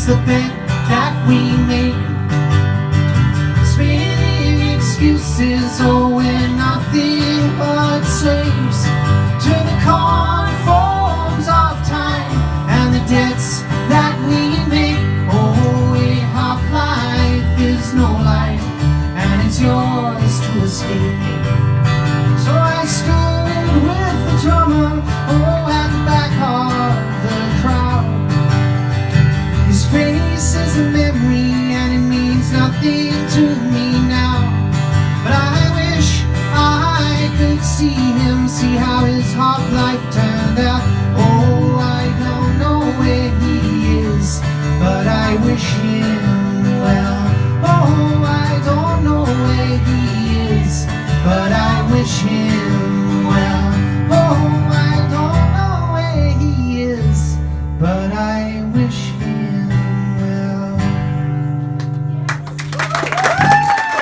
That's the bet that we make. Spinning excuses, oh, we're nothing but slaves to the conforms of time and the debts that we make. Oh, we have life is no life, and it's yours to escape. a memory and it means nothing to me now. But I wish I could see him, see how his hot life turned out. Oh, I don't know where he is, but I wish.